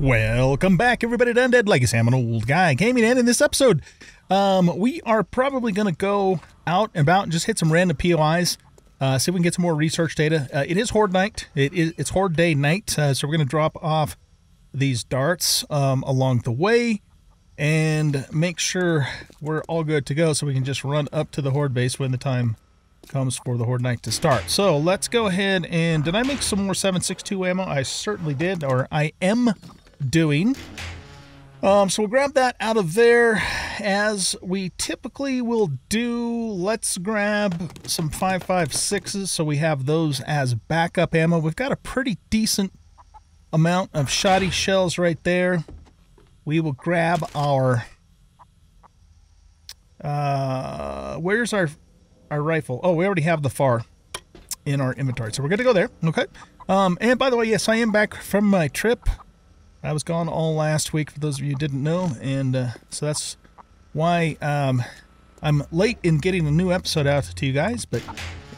Welcome back, everybody, to Undead Legacy. I'm an old guy gaming, and in this episode, um, we are probably going to go out and about and just hit some random POIs, uh, see if we can get some more research data. Uh, it is Horde night. It is it's Horde day night, uh, so we're going to drop off these darts um, along the way and make sure we're all good to go, so we can just run up to the Horde base when the time comes for the Horde night to start. So let's go ahead and did I make some more 762 ammo? I certainly did, or I am doing. Um, so we'll grab that out of there as we typically will do. Let's grab some 5.56s so we have those as backup ammo. We've got a pretty decent amount of shoddy shells right there. We will grab our. Uh, where's our our rifle? Oh, we already have the FAR in our inventory, so we're good to go there. Okay. Um, and by the way, yes, I am back from my trip. I was gone all last week, for those of you didn't know, and uh, so that's why um, I'm late in getting a new episode out to you guys, but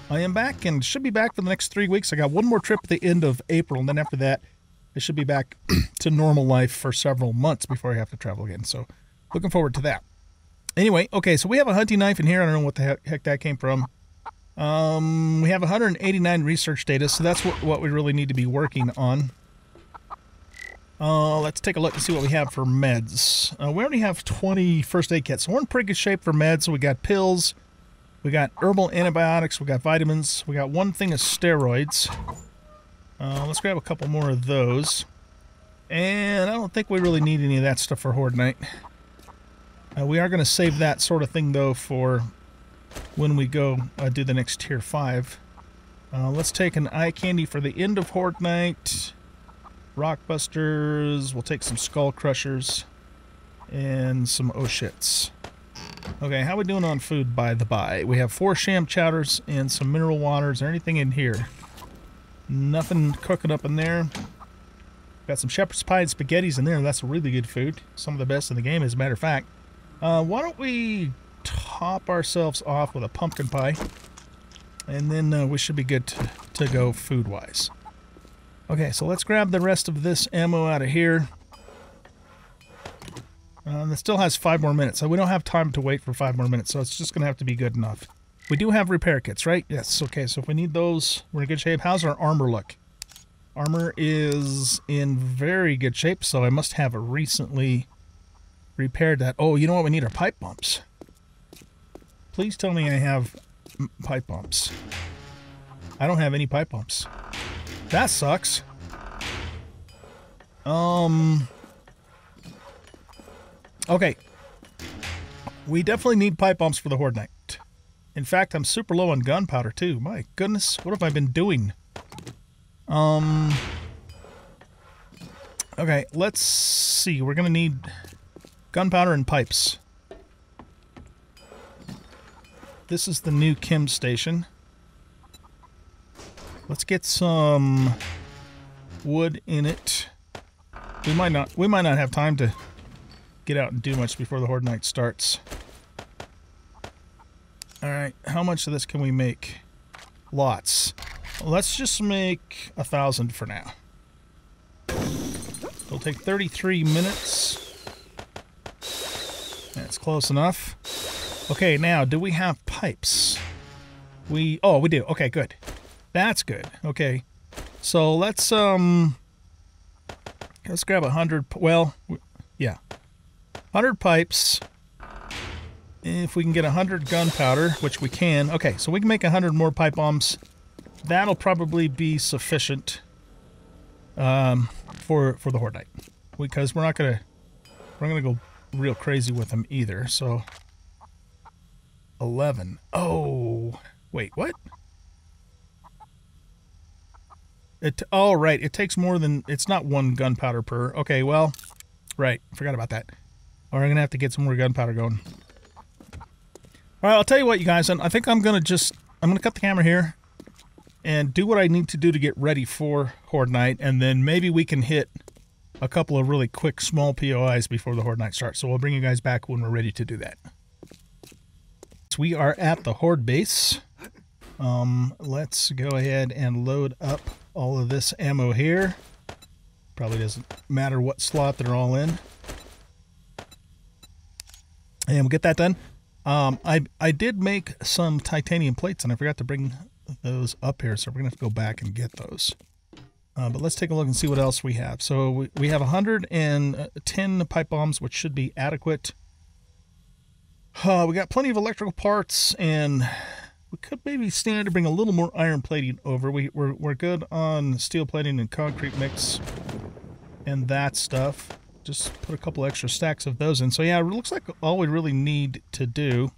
I am back and should be back for the next three weeks. I got one more trip at the end of April, and then after that, I should be back to normal life for several months before I have to travel again. So, looking forward to that. Anyway, okay, so we have a hunting knife in here. I don't know what the heck, heck that came from. Um, we have 189 research data, so that's what, what we really need to be working on. Uh, let's take a look and see what we have for meds. Uh, we already have 20 first aid kits. So we're in pretty good shape for meds. We got pills, we got herbal antibiotics, we got vitamins, we got one thing of steroids. Uh, let's grab a couple more of those. And I don't think we really need any of that stuff for Horde Night. Uh, we are going to save that sort of thing, though, for when we go uh, do the next Tier 5. Uh, let's take an eye candy for the end of Horde Night. Rockbusters. We'll take some Skull Crushers. And some Oshits. Okay, how we doing on food by the by? We have four sham chowders and some mineral waters. Is there anything in here? Nothing cooking up in there. Got some shepherd's pie and spaghettis in there. That's really good food. Some of the best in the game, as a matter of fact. Uh, why don't we top ourselves off with a pumpkin pie? And then uh, we should be good to, to go food-wise. Okay, so let's grab the rest of this ammo out of here. Um, it still has five more minutes, so we don't have time to wait for five more minutes, so it's just going to have to be good enough. We do have repair kits, right? Yes, okay, so if we need those, we're in good shape. How's our armor look? Armor is in very good shape, so I must have recently repaired that. Oh, you know what? We need our pipe bombs. Please tell me I have pipe bombs. I don't have any pipe bombs. That sucks. Um... Okay. We definitely need pipe bombs for the Horde Night. In fact, I'm super low on gunpowder, too. My goodness, what have I been doing? Um... Okay, let's see. We're to need gunpowder and pipes. This is the new chem station. Let's get some wood in it. We might not we might not have time to get out and do much before the horde night starts. Alright, how much of this can we make? Lots. Let's just make a thousand for now. It'll take 33 minutes. That's close enough. Okay, now, do we have pipes? We, oh, we do. Okay, good. That's good. Okay. So let's, um, let's grab a hundred, well, yeah. Hundred pipes. If we can get a hundred gunpowder, which we can. Okay, so we can make a hundred more pipe bombs. That'll probably be sufficient um, for for the horde night, because we're not gonna we're not gonna go real crazy with them either. So eleven. Oh, wait, what? It oh right, it takes more than it's not one gunpowder per. Okay, well, right, forgot about that. Or I'm gonna have to get some more gunpowder going. All right, I'll tell you what, you guys. I think I'm gonna just I'm gonna cut the camera here and do what I need to do to get ready for Horde Night, and then maybe we can hit a couple of really quick small POIs before the Horde Night starts. So we'll bring you guys back when we're ready to do that. So we are at the Horde base. Um, let's go ahead and load up all of this ammo here. Probably doesn't matter what slot they're all in. And we'll get that done. Um, I I did make some titanium plates, and I forgot to bring those up here, so we're gonna have to go back and get those. Uh, but let's take a look and see what else we have. So we, we have 110 pipe bombs, which should be adequate. Uh, we got plenty of electrical parts, and we could maybe stand to bring a little more iron plating over. We, we're, we're good on steel plating and concrete mix and that stuff. Just put a couple extra stacks of those in. So yeah, it looks like all we really need to do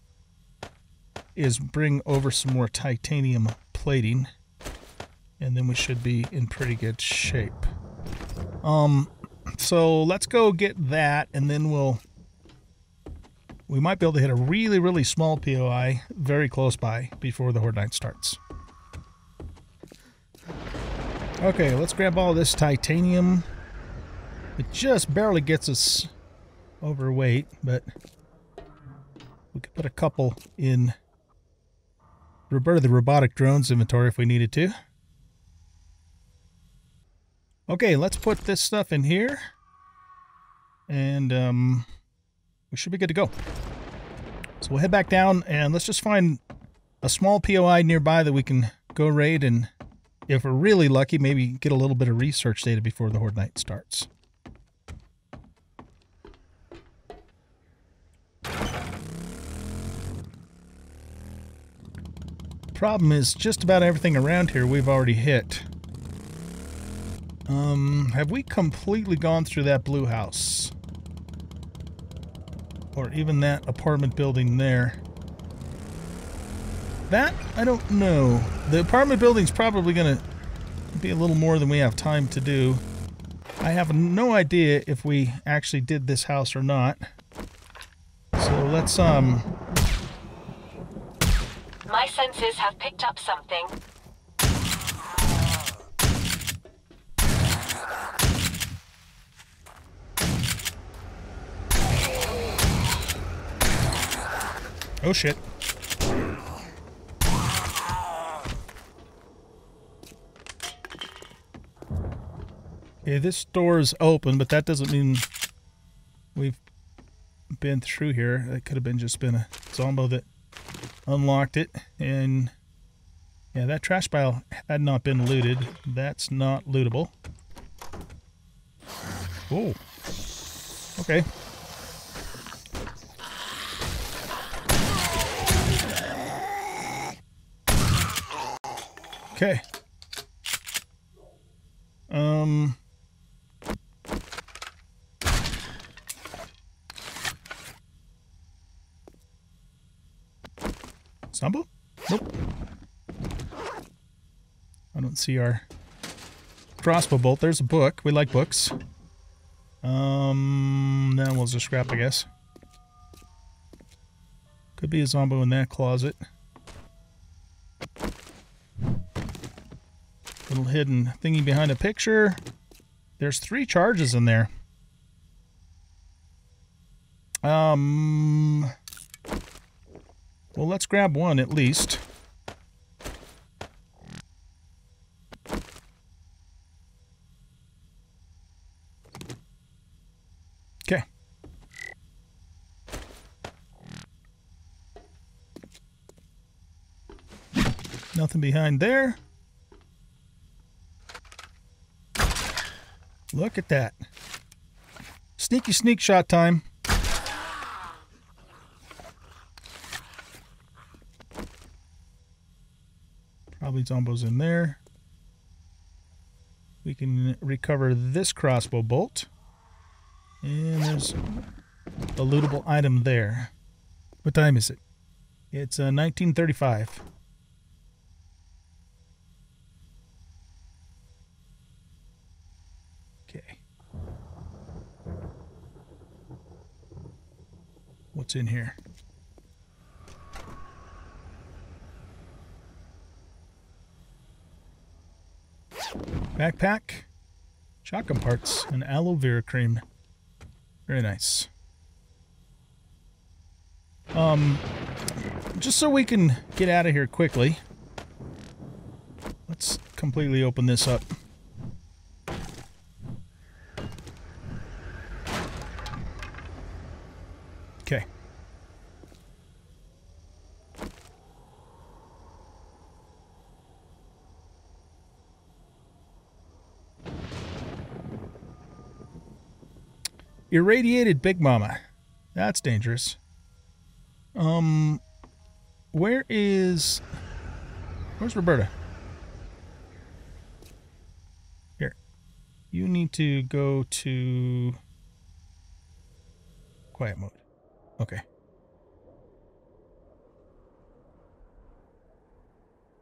is bring over some more titanium plating and then we should be in pretty good shape. Um, so let's go get that and then we'll we might be able to hit a really, really small POI very close by before the Horde Night starts. Okay, let's grab all this titanium. It just barely gets us overweight, but we could put a couple in Roberta the Robotic Drones inventory if we needed to. Okay, let's put this stuff in here. And um, we should be good to go. So we'll head back down and let's just find a small POI nearby that we can go raid and if we're really lucky, maybe get a little bit of research data before the Horde Night starts. Problem is, just about everything around here we've already hit. Um, have we completely gone through that blue house? Or even that apartment building there? That, I don't know. The apartment building's probably going to be a little more than we have time to do. I have no idea if we actually did this house or not. So let's, um... My senses have picked up something. Oh shit. Okay, this door is open, but that doesn't mean we've been through here. It could have been just been a zombo that unlocked it. And yeah, that trash pile had not been looted. That's not lootable. Oh. Okay. Okay. Um. Zombo? Nope. I don't see our crossbow bolt. There's a book. We like books. Um, then we'll just scrap, I guess. Could be a zombo in that closet. Little hidden thingy behind a picture. There's three charges in there. Um, well, let's grab one at least. Okay. Nothing behind there. Look at that. Sneaky sneak shot time. Probably zombos in there. We can recover this crossbow bolt. And there's a lootable item there. What time is it? It's uh, 1935. Okay. What's in here? Backpack, shotgun parts, and aloe vera cream. Very nice. Um, just so we can get out of here quickly, let's completely open this up. Irradiated Big Mama. That's dangerous. Um, where is... Where's Roberta? Here. You need to go to... Quiet mode. Okay.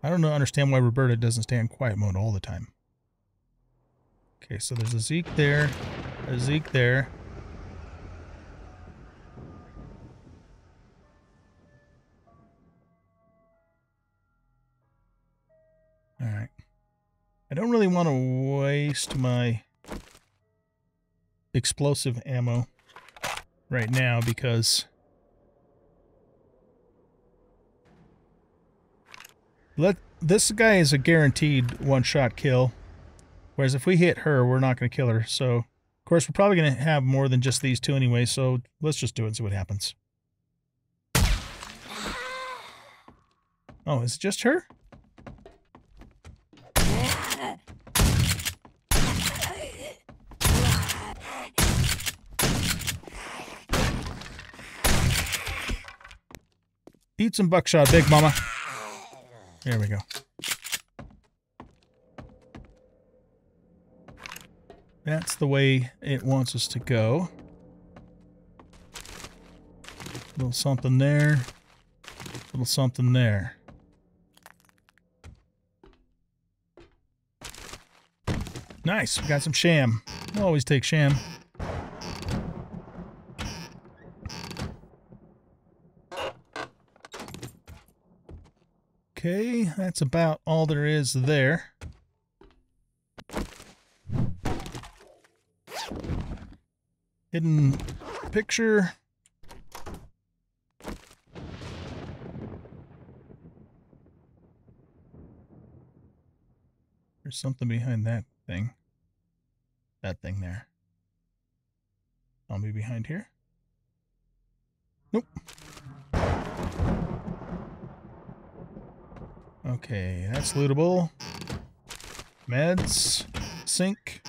I don't understand why Roberta doesn't stay in quiet mode all the time. Okay, so there's a Zeke there, a Zeke there. I don't really want to waste my explosive ammo right now because let this guy is a guaranteed one-shot kill whereas if we hit her we're not going to kill her. So of course we're probably going to have more than just these two anyway so let's just do it and see what happens. Oh is it just her Eat some buckshot, Big Mama. There we go. That's the way it wants us to go. A Little something there. A Little something there. Nice. We got some sham. We'll always take sham. Okay, that's about all there is there. Hidden picture. There's something behind that thing. That thing there. Zombie behind here. Nope. Okay, that's lootable. Meds. Sink.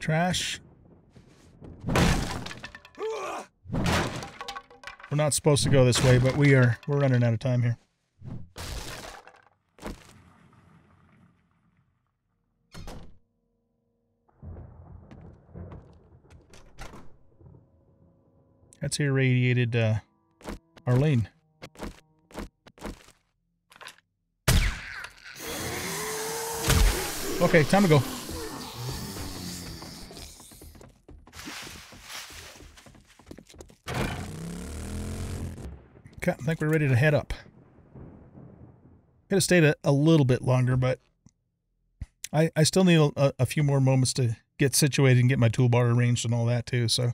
Trash. We're not supposed to go this way, but we are we're running out of time here. Irradiated uh, Arlene. Okay, time to go. Okay, I think we're ready to head up. Could have stayed a, a little bit longer, but I, I still need a, a few more moments to get situated and get my toolbar arranged and all that too, so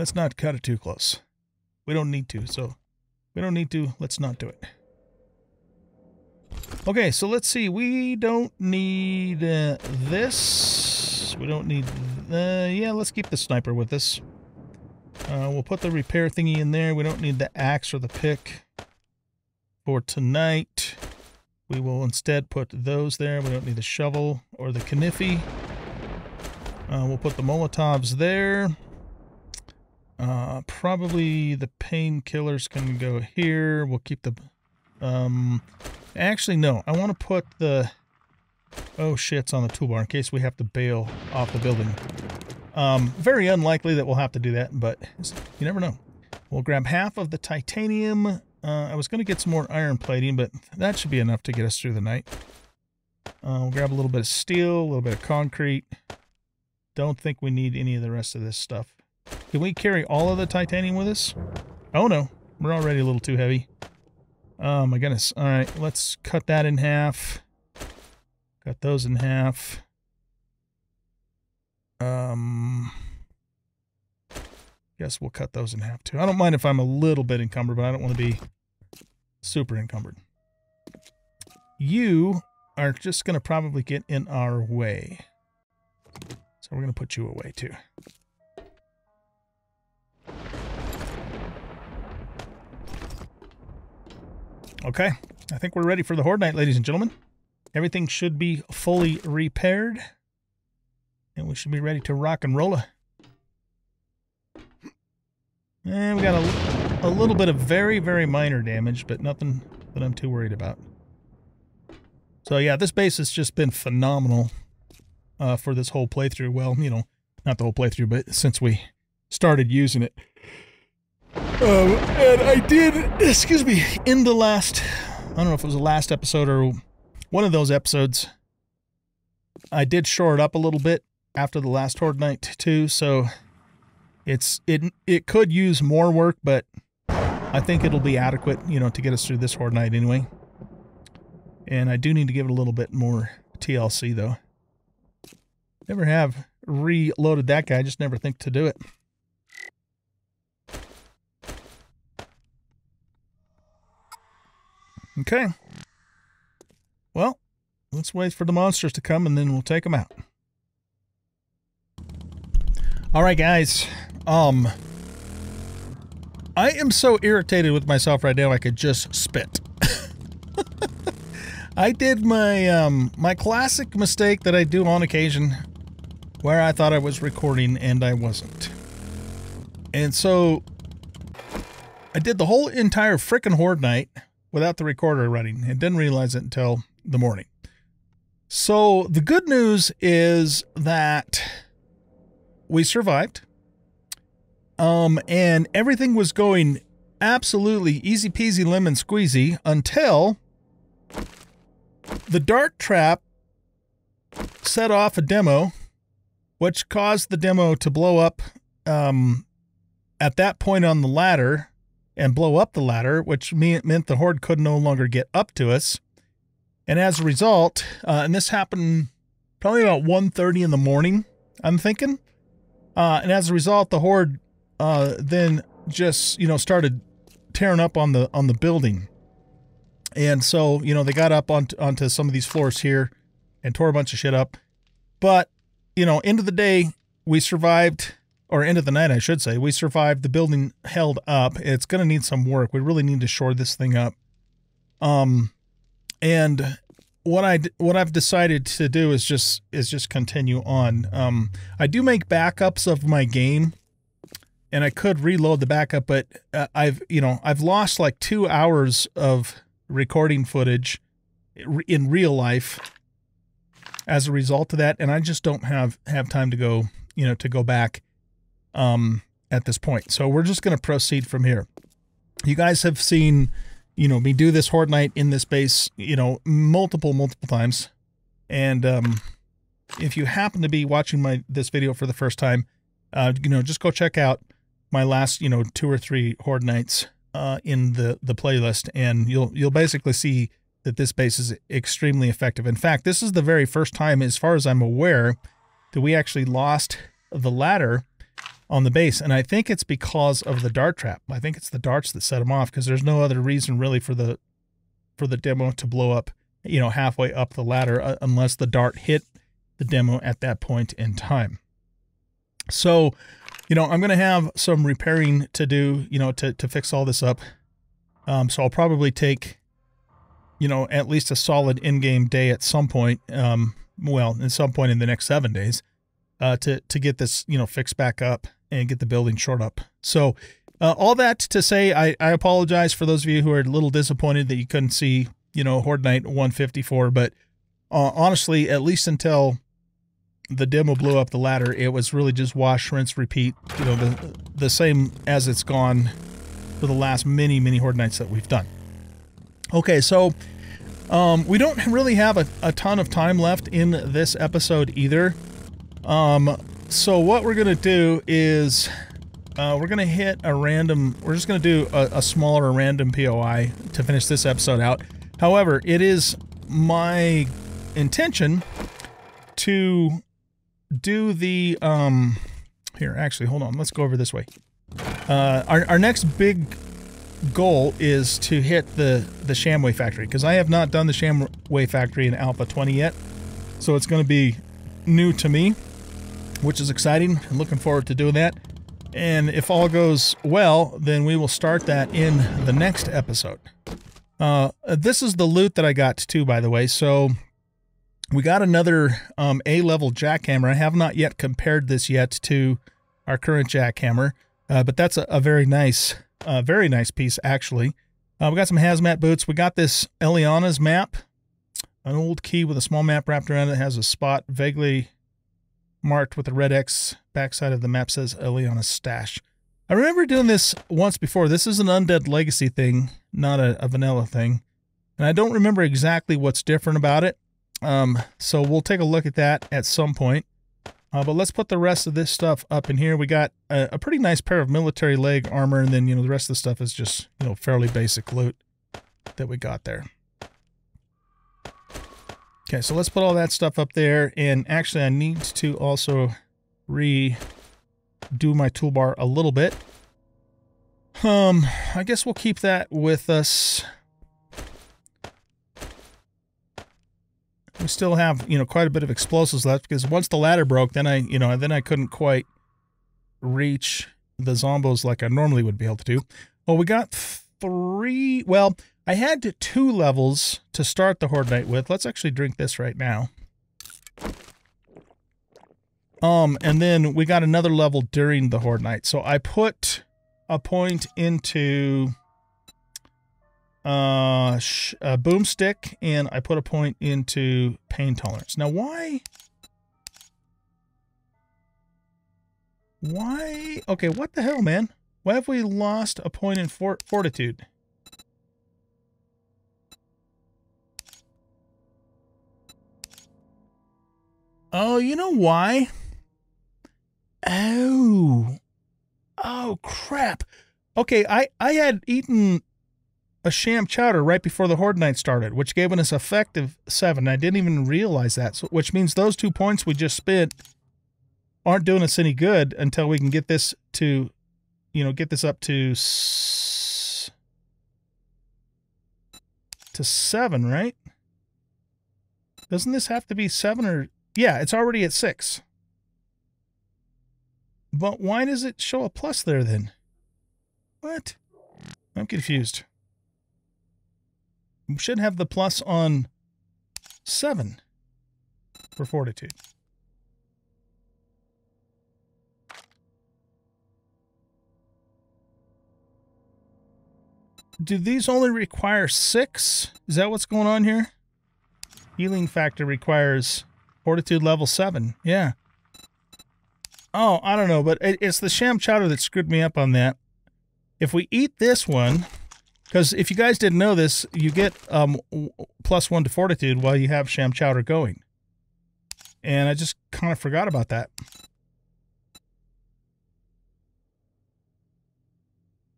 let's not cut it too close. We don't need to, so we don't need to. Let's not do it. Okay, so let's see. We don't need uh, this. We don't need... Uh, yeah, let's keep the sniper with us. Uh, we'll put the repair thingy in there. We don't need the axe or the pick for tonight. We will instead put those there. We don't need the shovel or the kniffy. Uh, we'll put the Molotovs there. Uh, probably the painkillers can go here. We'll keep the... Um, actually, no. I want to put the... Oh, shits on the toolbar in case we have to bail off the building. Um, very unlikely that we'll have to do that, but you never know. We'll grab half of the titanium. Uh, I was going to get some more iron plating, but that should be enough to get us through the night. Uh, we'll grab a little bit of steel, a little bit of concrete. Don't think we need any of the rest of this stuff. Can we carry all of the titanium with us? Oh no, we're already a little too heavy. Oh my goodness. All right, let's cut that in half. Cut those in half. Um, guess we'll cut those in half too. I don't mind if I'm a little bit encumbered, but I don't want to be super encumbered. You are just going to probably get in our way. So we're going to put you away too. Okay, I think we're ready for the Horde Night, ladies and gentlemen. everything should be fully repaired. And we should be ready to rock and roll. And we got a, a little bit of very, very minor damage, but nothing that I'm too worried about. So yeah, this base has just been phenomenal uh, for this whole playthrough. Well, you know, not the whole playthrough, but since we started using it. Um, and I did, excuse me, in the last, I don't know if it was the last episode or one of those episodes, I did shore it up a little bit after the last Horde Night too, so it's it it could use more work, but I think it'll be adequate, you know, to get us through this Horde Night anyway. And I do need to give it a little bit more TLC though. Never have reloaded that guy, I just never think to do it. Okay. Well, let's wait for the monsters to come and then we'll take them out. All right, guys. Um, I am so irritated with myself right now I could just spit. I did my um my classic mistake that I do on occasion where I thought I was recording and I wasn't. And so I did the whole entire frickin' horde night without the recorder running and didn't realize it until the morning. So the good news is that we survived. Um, and everything was going absolutely easy peasy lemon squeezy until the dart trap set off a demo, which caused the demo to blow up um, at that point on the ladder and blow up the ladder, which meant the horde could no longer get up to us. And as a result, uh, and this happened probably about 1.30 in the morning, I'm thinking. Uh, and as a result, the horde uh, then just you know started tearing up on the on the building, and so you know they got up onto onto some of these floors here and tore a bunch of shit up. But you know, end of the day, we survived, or end of the night, I should say, we survived. The building held up. It's going to need some work. We really need to shore this thing up. Um, and what I what I've decided to do is just is just continue on. Um, I do make backups of my game and I could reload the backup, but uh, I've you know I've lost like two hours of recording footage in real life as a result of that, and I just don't have have time to go you know to go back um, at this point. So we're just going to proceed from here. You guys have seen you know me do this horde night in this base you know multiple multiple times, and um, if you happen to be watching my this video for the first time, uh, you know just go check out my last, you know, two or three horde nights uh, in the the playlist, and you'll you'll basically see that this base is extremely effective. In fact, this is the very first time, as far as I'm aware, that we actually lost the ladder on the base, and I think it's because of the dart trap. I think it's the darts that set them off because there's no other reason really for the for the demo to blow up, you know, halfway up the ladder uh, unless the dart hit the demo at that point in time. So you know, I'm going to have some repairing to do, you know, to, to fix all this up. Um, so I'll probably take, you know, at least a solid in-game day at some point, um, well, at some point in the next seven days, uh, to, to get this, you know, fixed back up and get the building short up. So uh, all that to say, I, I apologize for those of you who are a little disappointed that you couldn't see, you know, Horde Night 154, but uh, honestly, at least until the demo blew up the ladder, it was really just wash, rinse, repeat. You know, the the same as it's gone for the last many, many Horde Nights that we've done. Okay, so um, we don't really have a, a ton of time left in this episode either. Um, so what we're going to do is uh, we're going to hit a random, we're just going to do a, a smaller random POI to finish this episode out. However, it is my intention to do the um here actually hold on let's go over this way. Uh our, our next big goal is to hit the the shamway factory because i have not done the shamway factory in alpha 20 yet. So it's going to be new to me which is exciting i'm looking forward to doing that and if all goes well then we will start that in the next episode uh this is the loot that i got too by the way so we got another um, A level jackhammer. I have not yet compared this yet to our current jackhammer, uh, but that's a, a very nice, uh, very nice piece actually. Uh, we got some hazmat boots. We got this Eliana's map, an old key with a small map wrapped around it. it has a spot vaguely marked with a red X. Backside of the map says Eliana's stash. I remember doing this once before. This is an Undead Legacy thing, not a, a vanilla thing. And I don't remember exactly what's different about it. Um, so we'll take a look at that at some point. Uh, but let's put the rest of this stuff up in here. We got a, a, pretty nice pair of military leg armor, and then, you know, the rest of the stuff is just, you know, fairly basic loot that we got there. Okay, so let's put all that stuff up there. And actually, I need to also redo my toolbar a little bit. Um, I guess we'll keep that with us we still have you know quite a bit of explosives left because once the ladder broke, then I you know then I couldn't quite reach the zombos like I normally would be able to do. Well, we got three. Well, I had two levels to start the Horde Night with. Let's actually drink this right now. Um, and then we got another level during the Horde Night. So I put a point into uh, a boomstick, and I put a point into pain tolerance. Now, why? Why? Okay, what the hell, man? Why have we lost a point in fort fortitude? Oh, you know why? Oh. Oh, crap. Okay, I, I had eaten a sham chowder right before the Horde Night started, which gave us effective seven. I didn't even realize that, so, which means those two points we just spent aren't doing us any good until we can get this to, you know, get this up to to seven, right? Doesn't this have to be seven or yeah? It's already at six. But why does it show a plus there then? What? I'm confused. We should have the plus on 7 for fortitude. Do these only require 6? Is that what's going on here? Healing factor requires fortitude level 7. Yeah. Oh, I don't know, but it's the sham chowder that screwed me up on that. If we eat this one, because if you guys didn't know this, you get um, plus one to fortitude while you have sham chowder going. And I just kind of forgot about that.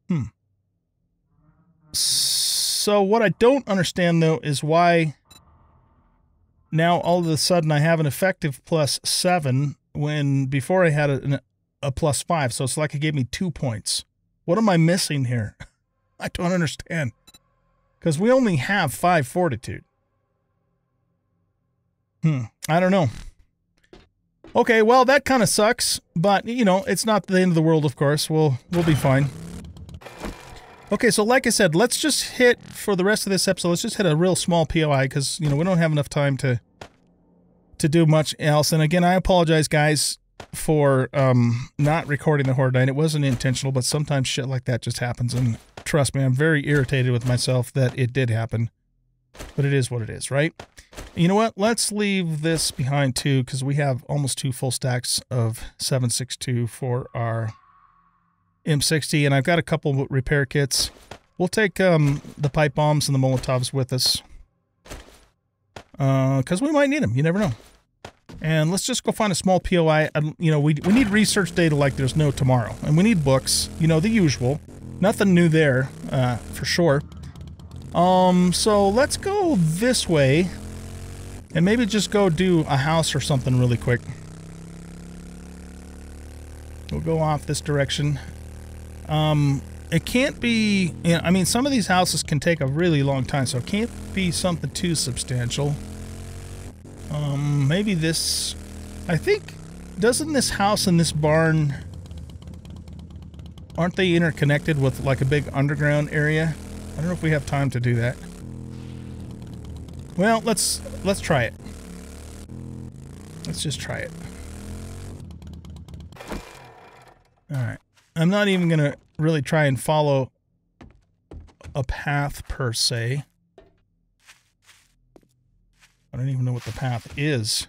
Hmm. So what I don't understand, though, is why now all of a sudden I have an effective plus seven when before I had a, a plus five. So it's like it gave me two points. What am I missing here? I don't understand. Because we only have five fortitude. Hmm. I don't know. Okay, well, that kind of sucks, but, you know, it's not the end of the world, of course. We'll, we'll be fine. Okay, so like I said, let's just hit, for the rest of this episode, let's just hit a real small POI, because, you know, we don't have enough time to to do much else. And again, I apologize, guys, for um, not recording the Horde Night. It wasn't intentional, but sometimes shit like that just happens, and trust me, I'm very irritated with myself that it did happen. But it is what it is, right? You know what? Let's leave this behind too, because we have almost two full stacks of 762 for our M60, and I've got a couple repair kits. We'll take um, the pipe bombs and the Molotovs with us. Because uh, we might need them. You never know. And let's just go find a small POI. You know, we, we need research data like there's no tomorrow. And we need books. You know, the usual. Nothing new there, uh, for sure. Um, so let's go this way. And maybe just go do a house or something really quick. We'll go off this direction. Um, it can't be, you know, I mean, some of these houses can take a really long time, so it can't be something too substantial. Um, maybe this, I think, doesn't this house and this barn aren't they interconnected with like a big underground area? I don't know if we have time to do that. Well, let's let's try it. Let's just try it. All right. I'm not even going to really try and follow a path per se. I don't even know what the path is.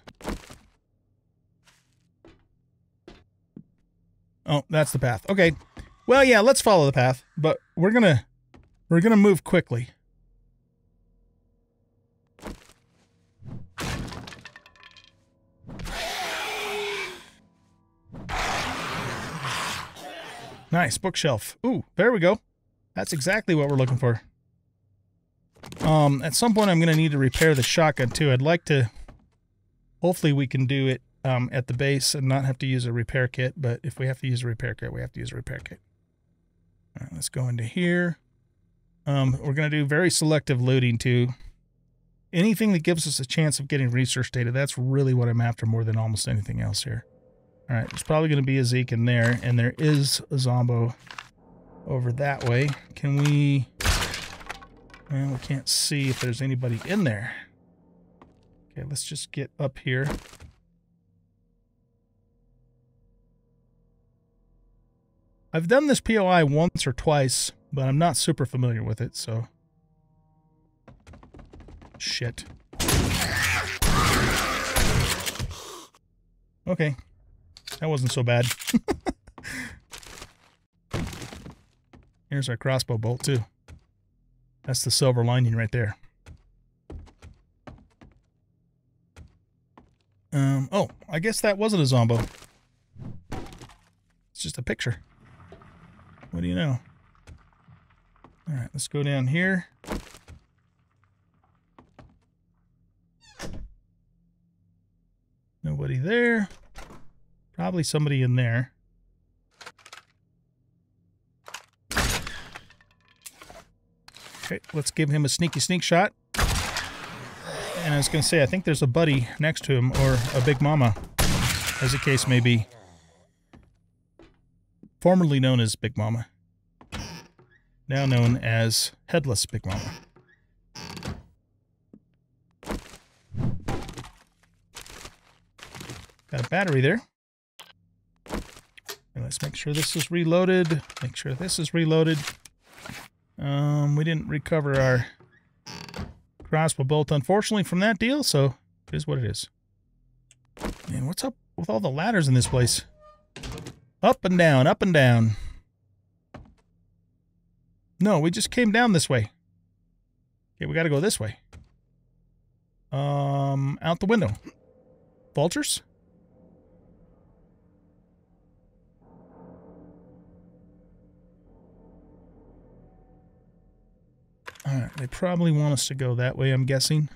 Oh, that's the path. Okay. Well, yeah, let's follow the path, but we're going to we're going to move quickly. Nice bookshelf. Ooh, there we go. That's exactly what we're looking for. Um, at some point I'm going to need to repair the shotgun too. I'd like to, hopefully we can do it um, at the base and not have to use a repair kit. But if we have to use a repair kit, we have to use a repair kit. All right, let's go into here. Um, we're going to do very selective looting too. Anything that gives us a chance of getting research data, that's really what I'm after more than almost anything else here. All right, there's probably going to be a Zeke in there, and there is a Zombo over that way. Can we... Well, we can't see if there's anybody in there. Okay, let's just get up here. I've done this POI once or twice, but I'm not super familiar with it, so... Shit. Okay. That wasn't so bad. Here's our crossbow bolt, too. That's the silver lining right there. Um, oh, I guess that wasn't a zombo. It's just a picture. What do you know? All right, let's go down here. Nobody there. Probably somebody in there. Okay, let's give him a sneaky sneak shot. And I was going to say, I think there's a buddy next to him, or a big mama, as the case may be formerly known as Big Mama, now known as Headless Big Mama. Got a battery there. Let's make sure this is reloaded. Make sure this is reloaded. Um, we didn't recover our crossbow bolt, unfortunately, from that deal, so it is what it is. Man, what's up with all the ladders in this place? Up and down, up and down. No, we just came down this way. Okay, we gotta go this way. Um, out the window. Vultures? Alright, they probably want us to go that way, I'm guessing.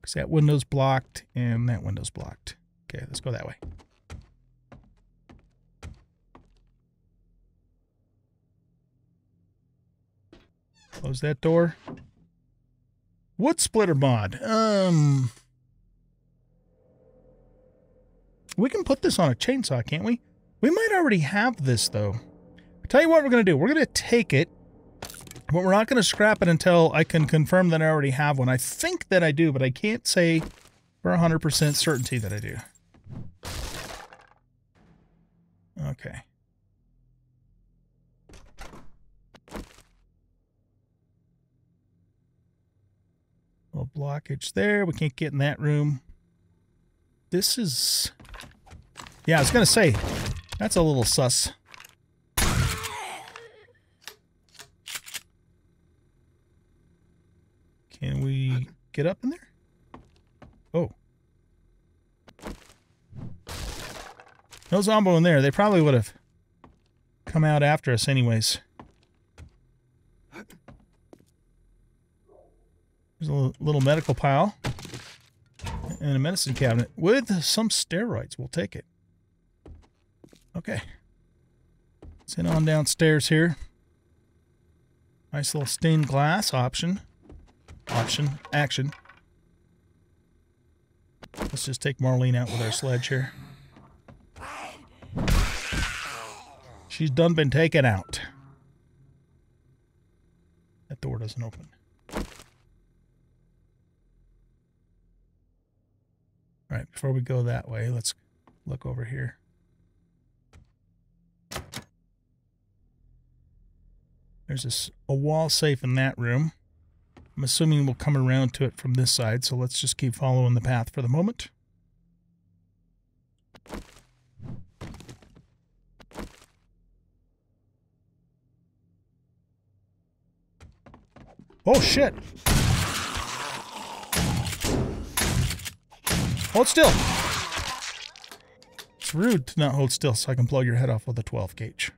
Because that window's blocked and that window's blocked. Okay, let's go that way. Close that door. Wood splitter mod. Um, we can put this on a chainsaw, can't we? We might already have this, though. I'll tell you what we're going to do. We're going to take it, but we're not going to scrap it until I can confirm that I already have one. I think that I do, but I can't say for 100% certainty that I do. Okay. Little blockage there. We can't get in that room. This is... Yeah, I was going to say, that's a little sus. Can we get up in there? Oh. No Zombo in there. They probably would have come out after us anyways. There's a little medical pile and a medicine cabinet with some steroids. We'll take it. Okay. Let's head on downstairs here. Nice little stained glass option. Option. Action. Let's just take Marlene out with our sledge here. She's done been taken out. That door doesn't open. All right, before we go that way, let's look over here. There's this, a wall safe in that room. I'm assuming we'll come around to it from this side, so let's just keep following the path for the moment. Oh shit! Hold still! It's rude to not hold still so I can blow your head off with a 12 gauge.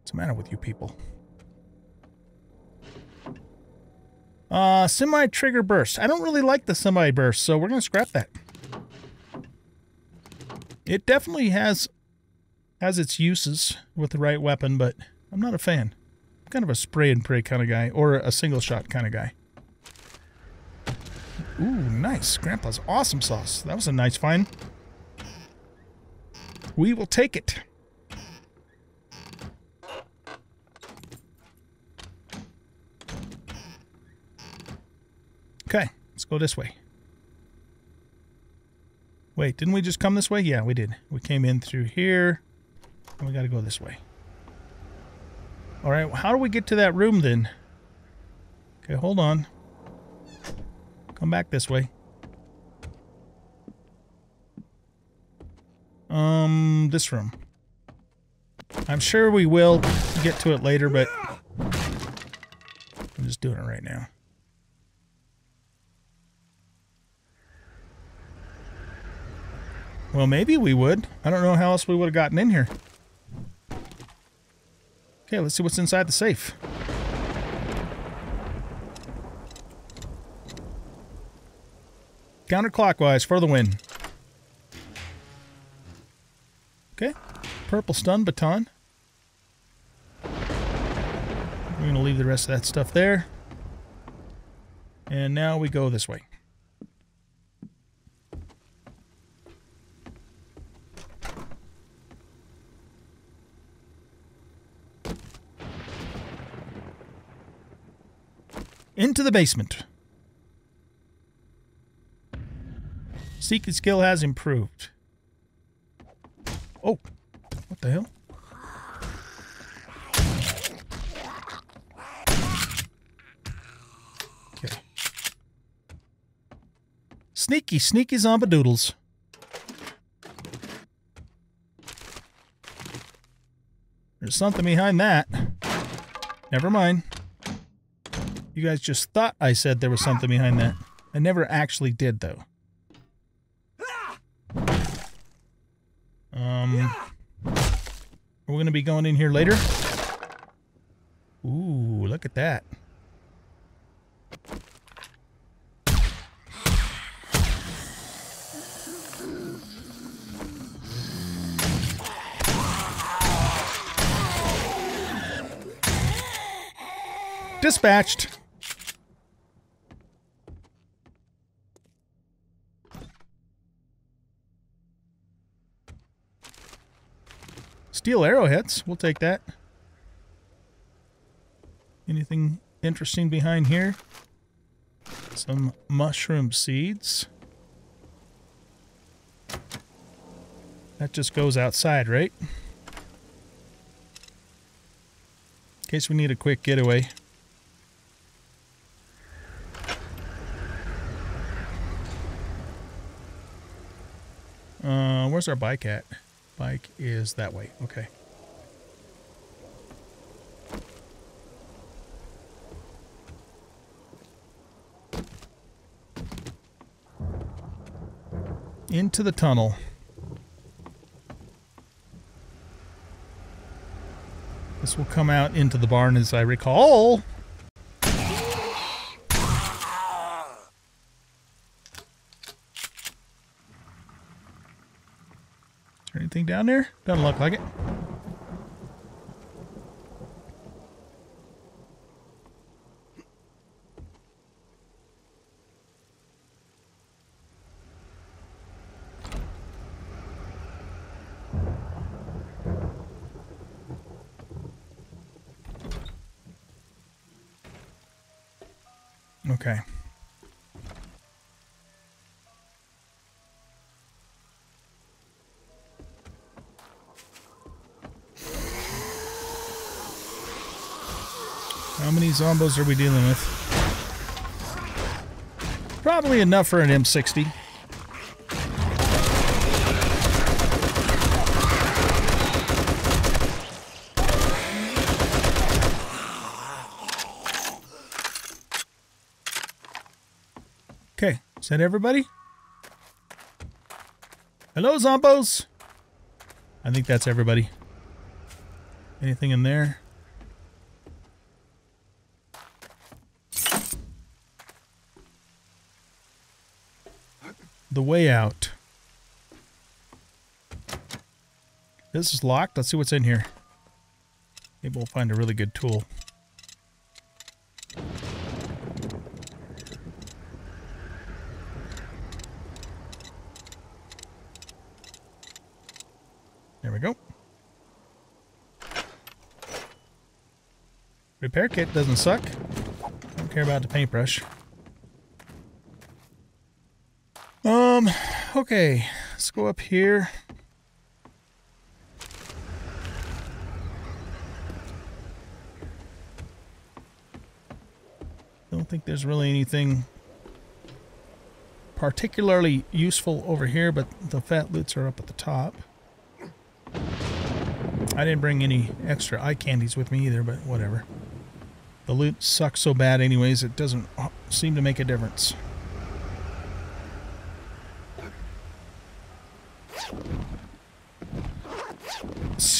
What's the matter with you people? Uh, semi-trigger burst. I don't really like the semi-burst, so we're going to scrap that. It definitely has has its uses with the right weapon, but I'm not a fan. I'm kind of a spray and pray kind of guy, or a single shot kind of guy. Ooh, nice. Grandpa's awesome sauce. That was a nice find. We will take it. Okay, let's go this way. Wait, didn't we just come this way? Yeah, we did. We came in through here, and we got to go this way. All right, how do we get to that room then? Okay, hold on. Come back this way. Um, this room. I'm sure we will get to it later, but I'm just doing it right now. Well, maybe we would. I don't know how else we would have gotten in here. Okay, let's see what's inside the safe. Counterclockwise for the win. Okay. Purple stun baton. We're going to leave the rest of that stuff there. And now we go this way. Into the basement. Seeking skill has improved. Oh, what the hell? Okay. Sneaky, sneaky zombadoodles. There's something behind that. Never mind. You guys just thought I said there was something behind that. I never actually did, though. Um, we're going to be going in here later. Ooh, look at that. Dispatched. Steel arrowheads. We'll take that. Anything interesting behind here? Some mushroom seeds. That just goes outside, right? In case we need a quick getaway. Uh, where's our bike at? Bike is that way. Okay. Into the tunnel. This will come out into the barn as I recall. Anything down there? Doesn't look like it. How many zombos are we dealing with? Probably enough for an M60. Okay, is that everybody? Hello, zombos! I think that's everybody. Anything in there? The way out. This is locked. Let's see what's in here. Maybe we'll find a really good tool. There we go. Repair kit doesn't suck. Don't care about the paintbrush. Um, okay. Let's go up here. Don't think there's really anything particularly useful over here, but the fat loots are up at the top. I didn't bring any extra Eye Kandies with me either, but whatever. The loot sucks so bad anyways, it doesn't seem to make a difference.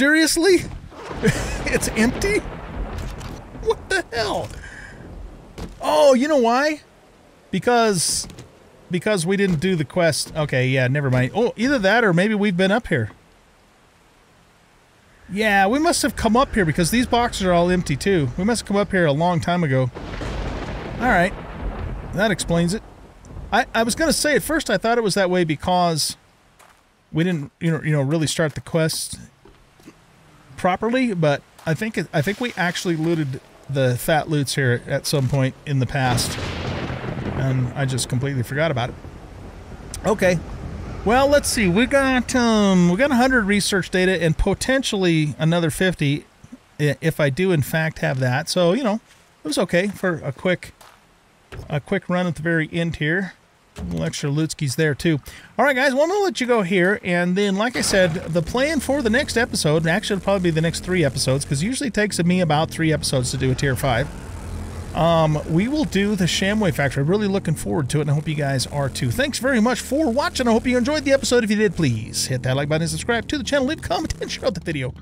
Seriously? it's empty? What the hell? Oh, you know why? Because because we didn't do the quest. Okay, yeah, never mind. Oh, either that or maybe we've been up here. Yeah, we must have come up here because these boxes are all empty too. We must have come up here a long time ago. Alright. That explains it. I, I was to say, at first I thought it was that way because we didn't, you know, you know, really start the quest properly, but I think I think we actually looted the fat loots here at some point in the past. And I just completely forgot about it. Okay. Well, let's see. We got um, we got 100 research data and potentially another 50 if I do in fact have that. So you know, it was okay for a quick a quick run at the very end here little extra Lutskis there too. All right, guys, well, I'm going to let you go here. And then, like I said, the plan for the next episode, actually it'll probably be the next three episodes, because usually takes me about three episodes to do a tier five. Um, we will do the Shamway Factory. Really looking forward to it, and I hope you guys are too. Thanks very much for watching. I hope you enjoyed the episode. If you did, please hit that like button and subscribe to the channel. Leave a comment and share out the video.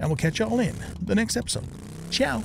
And we'll catch y'all in the next episode. Ciao.